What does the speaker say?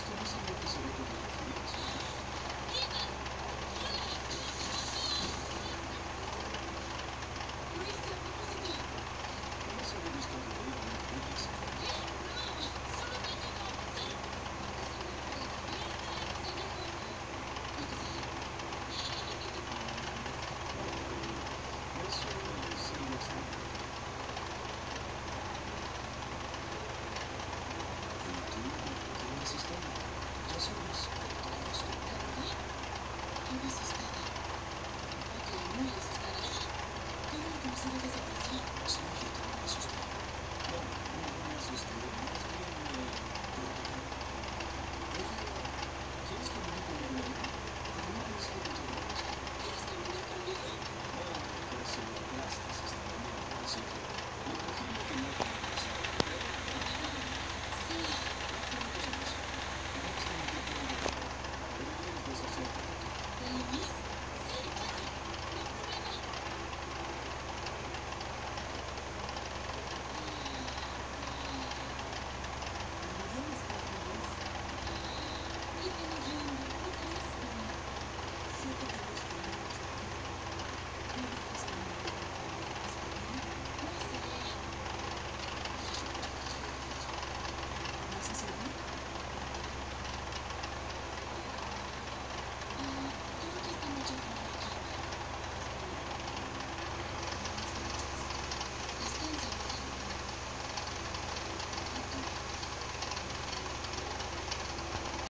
students